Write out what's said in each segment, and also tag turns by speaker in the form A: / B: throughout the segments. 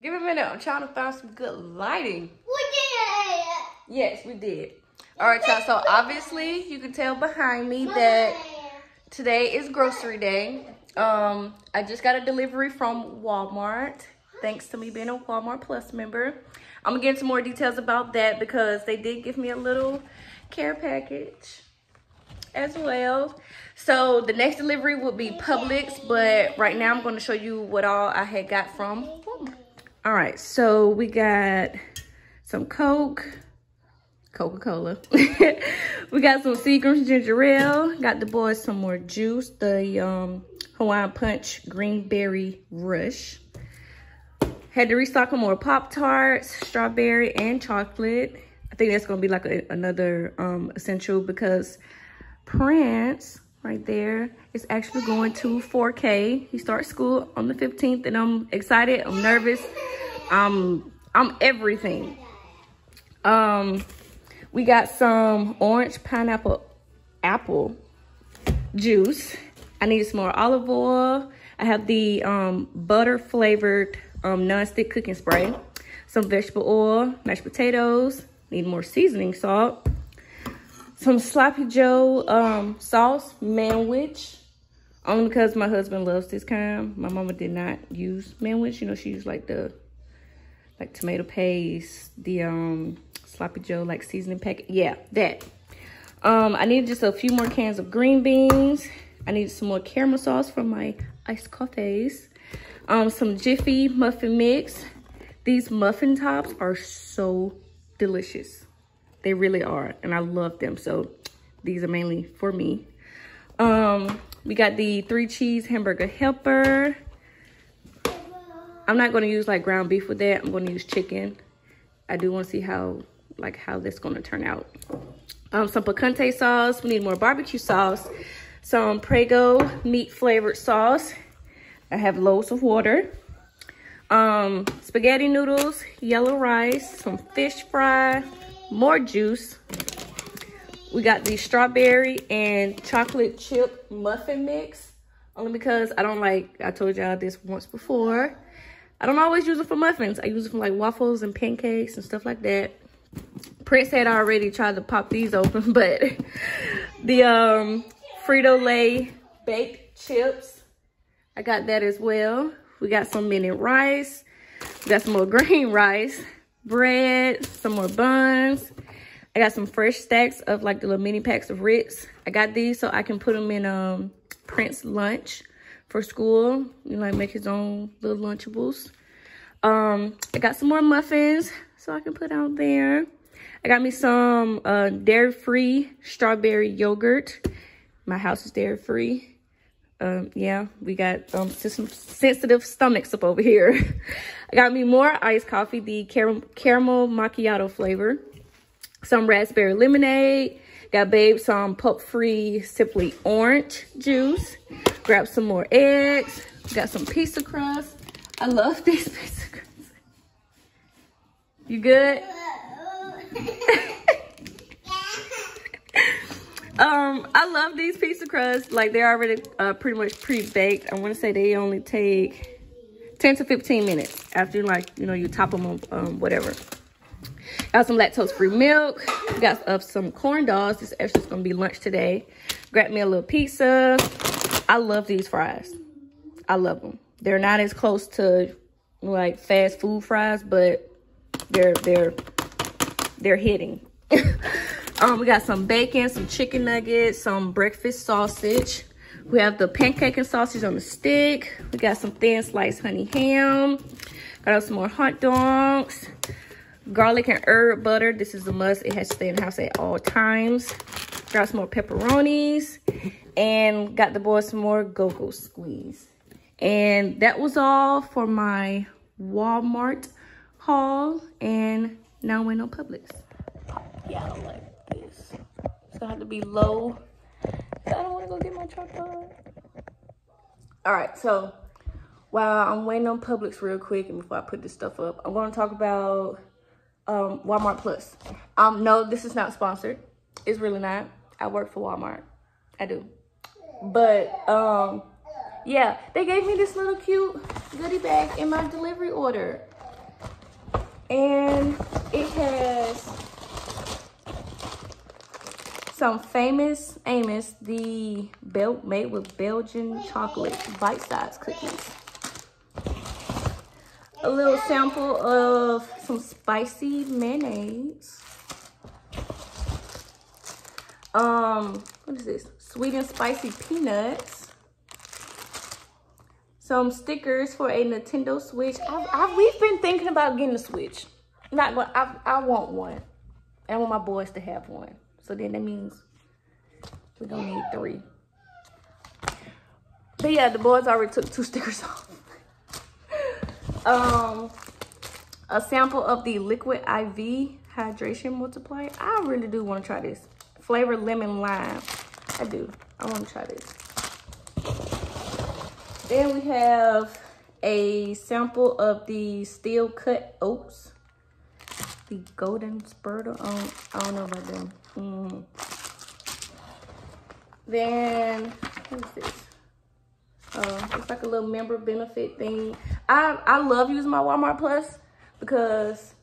A: Give me a minute. I'm trying to find some good lighting.
B: We did
A: Yes, we did. All right, y'all. So obviously, you can tell behind me that today is grocery day. Um, I just got a delivery from Walmart. Thanks to me being a Walmart Plus member. I'm gonna get into more details about that because they did give me a little care package as well. So the next delivery will be Publix, but right now I'm gonna show you what all I had got from Walmart. All right, so we got some Coke, Coca-Cola. we got some Seagram's ginger ale. Got the boys some more juice, the um, Hawaiian Punch Green Berry Rush. Had to restock some more Pop-Tarts, strawberry, and chocolate. I think that's going to be like a, another um, essential because Prince, right there. It's actually going to 4K. He starts school on the 15th, and I'm excited. I'm nervous. Um, I'm everything. Um, we got some orange pineapple apple juice. I need some more olive oil. I have the um, butter flavored um, non-stick cooking spray. Some vegetable oil, mashed potatoes. Need more seasoning salt. Some Sloppy Joe um, sauce, manwich. Only because my husband loves this kind. My mama did not use manwich. You know, she used like the like tomato paste, the um sloppy joe like seasoning packet. Yeah, that. Um, I need just a few more cans of green beans. I need some more caramel sauce for my iced coffees. Um, some Jiffy muffin mix. These muffin tops are so delicious. They really are, and I love them. So these are mainly for me. Um, we got the three cheese hamburger helper. I'm not going to use like ground beef with that. I'm going to use chicken. I do want to see how like how this going to turn out. Um, some picante sauce. We need more barbecue sauce. Some Prego meat flavored sauce. I have loads of water. Um, spaghetti noodles, yellow rice, some fish fry, more juice. We got the strawberry and chocolate chip muffin mix. Only because I don't like, I told y'all this once before. I don't always use it for muffins. I use it for like waffles and pancakes and stuff like that. Prince had already tried to pop these open, but the um, Frito-Lay baked chips, I got that as well. We got some mini rice. We got some more green rice, bread, some more buns. I got some fresh stacks of like the little mini packs of Ritz. I got these so I can put them in um, Prince lunch for school. You know, like make his own little Lunchables. Um, I got some more muffins so I can put out there. I got me some uh, dairy-free strawberry yogurt. My house is dairy-free. Um, yeah, we got um, some sensitive stomachs up over here. I got me more iced coffee, the caram caramel macchiato flavor. Some raspberry lemonade. Got Babe some pulp-free Simply Orange juice. Grab some more eggs. Got some pizza crust. I love these pizza crusts. You good? um, I love these pizza crusts. Like they're already uh, pretty much pre-baked. I want to say they only take 10 to 15 minutes after like, you know, you top them on um, whatever. Got some lactose-free milk. Got some corn dogs. This is going to be lunch today. Grab me a little pizza. I love these fries. I love them. They're not as close to like fast food fries, but they're they're they're hitting. um, we got some bacon, some chicken nuggets, some breakfast sausage. We have the pancake and sausage on the stick. We got some thin sliced honey ham. Got some more hot dogs. Garlic and herb butter. This is a must. It has to stay in the house at all times. Got some more pepperonis. And got the boys some more go-go squeeze. And that was all for my Walmart haul. And now we're on Publix. Yeah, I don't like this. Gonna have to be low. I don't wanna go get my tripod. All right, so while I'm waiting on Publix real quick and before I put this stuff up, I'm gonna talk about um, Walmart Plus. Um, no, this is not sponsored. It's really not. I work for Walmart. I do. But um, yeah, they gave me this little cute goodie bag in my delivery order. And it has some famous Amos, the belt made with Belgian chocolate bite-sized cookies. A little sample of some spicy mayonnaise. Um, what is this? Sweet and spicy peanuts. Some stickers for a Nintendo Switch. I, I, we've been thinking about getting a Switch. Not going. I, I want one. I want my boys to have one. So then that means we're gonna need three. But yeah, the boys already took two stickers off. um, a sample of the Liquid IV Hydration Multiplier. I really do want to try this. Flavor lemon lime. I do. I want to try this. Then we have a sample of the steel cut oats. The golden spurtle. Don't, I don't know about them. Mm. Then, what is this? Uh, it's like a little member benefit thing. I, I love using my Walmart Plus because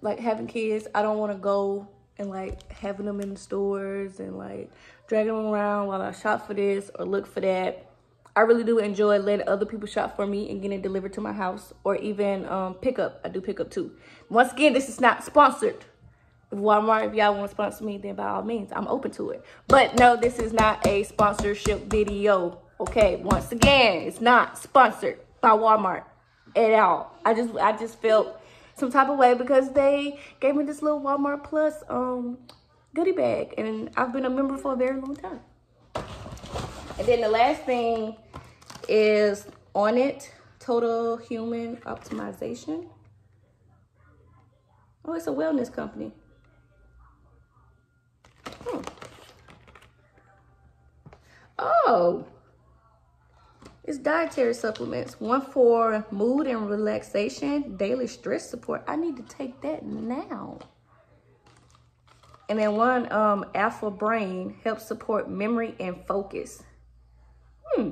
A: like having kids, I don't want to go and like having them in the stores and like dragging them around while I shop for this or look for that. I really do enjoy letting other people shop for me and getting it delivered to my house or even um, pickup. I do pickup too. Once again, this is not sponsored. Walmart, if y'all want to sponsor me, then by all means, I'm open to it. But no, this is not a sponsorship video. Okay, once again, it's not sponsored by Walmart at all. I just, I just felt some type of way because they gave me this little Walmart Plus um goodie bag, and I've been a member for a very long time. And then the last thing is on it Total Human Optimization. Oh, it's a wellness company. Hmm. Oh, it's dietary supplements. One for mood and relaxation, daily stress support. I need to take that now. And then one, um, Alpha Brain helps support memory and focus. Hmm.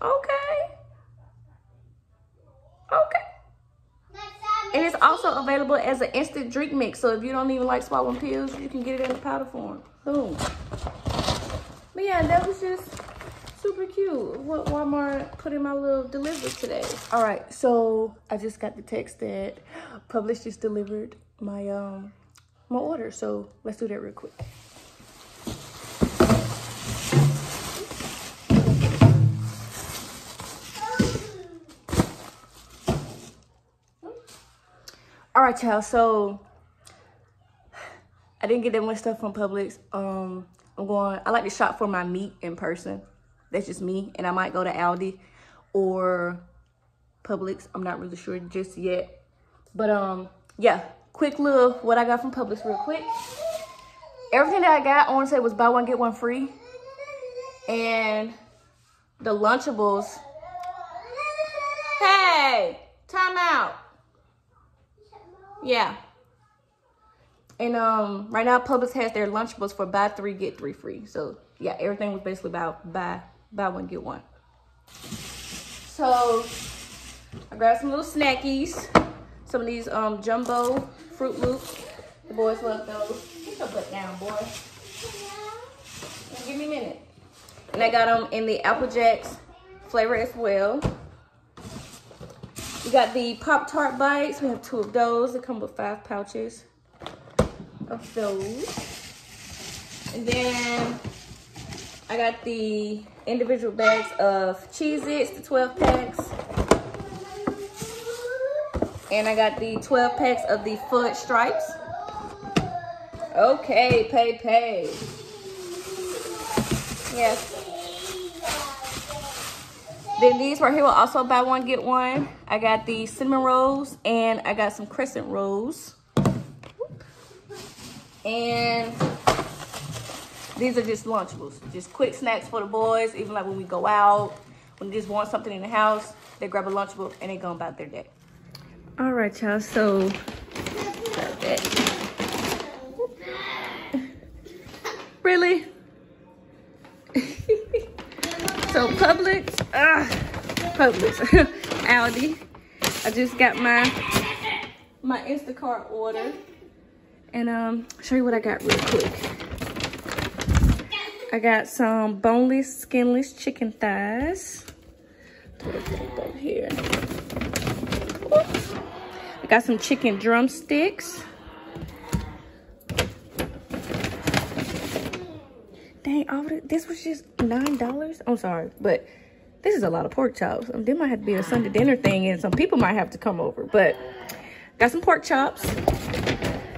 A: Okay. Okay. And it's also available as an instant drink mix. So if you don't even like swallowing pills, you can get it in a powder form. Boom. But yeah, that was just super cute. What Walmart put in my little delivery today. All right, so I just got the text that Publix just delivered my um my order. So let's do that real quick. Right, y'all. So I didn't get that much stuff from Publix. Um, I'm going. I like to shop for my meat in person. That's just me. And I might go to Aldi or Publix. I'm not really sure just yet. But um, yeah, quick little what I got from Publix real quick. Everything that I got, I want to say was buy one, get one free. And the Lunchables. Hey, time out. Yeah. And um, right now Publix has their Lunchables for buy three, get three free. So yeah, everything was basically about buy, buy one, get one. So I grabbed some little snackies. Some of these um jumbo Froot Loops. The boys love those. Get your butt down, boy. Give me a minute. And I got them in the Apple Jacks flavor as well. We got the Pop-Tart Bites. We have two of those. They come with five pouches of those. And then I got the individual bags of Cheez-Its, the 12 packs. And I got the 12 packs of the Fudge Stripes. Okay, pay, pay. Yes. Then these right here will also buy one, get one. I got the cinnamon rolls and I got some crescent rolls. And these are just Lunchables. Just quick snacks for the boys, even like when we go out, when they just want something in the house, they grab a Lunchable and they go about their day. All right, y'all. So, really? so Publix, uh, Publix, Aldi. I just got my my Instacart order. And um, show you what I got real quick. I got some boneless, skinless chicken thighs. here. I got some chicken drumsticks. Dang, all this, this was just $9. I'm sorry, but this is a lot of pork chops. Um, there might have to be a Sunday dinner thing and some people might have to come over, but got some pork chops.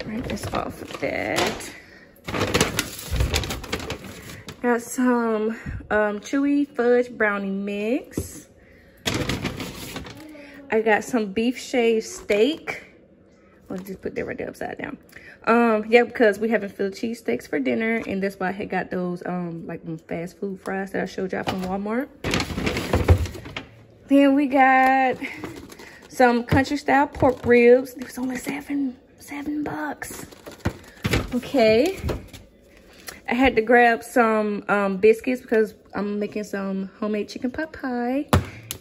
A: Right this off of that. Got some um, chewy fudge brownie mix. I got some beef shaved steak. I'll just put that right there upside down. Um, yeah, because we having Philly cheesesteaks for dinner, and that's why I had got those um like fast food fries that I showed y'all from Walmart. Then we got some country style pork ribs. It was only seven, seven bucks. Okay. I had to grab some um, biscuits because I'm making some homemade chicken pot pie.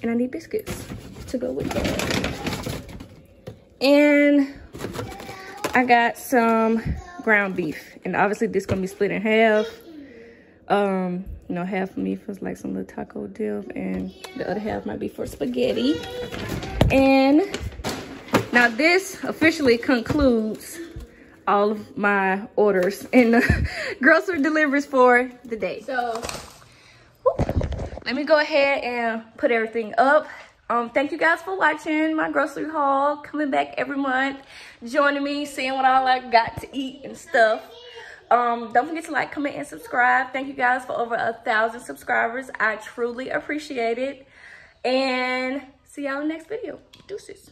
A: And I need biscuits to go with that. And I got some ground beef. And obviously this gonna be split in half. Um, you know, half of me feels like some little taco dip and the other half might be for spaghetti. And now this officially concludes all of my orders and the grocery deliveries for the day. So whoop, let me go ahead and put everything up. Um, thank you guys for watching my grocery haul, coming back every month, joining me, seeing what all I got to eat and stuff. Um, don't forget to like, comment, and subscribe. Thank you guys for over a thousand subscribers. I truly appreciate it. And see y'all in the next video. Deuces.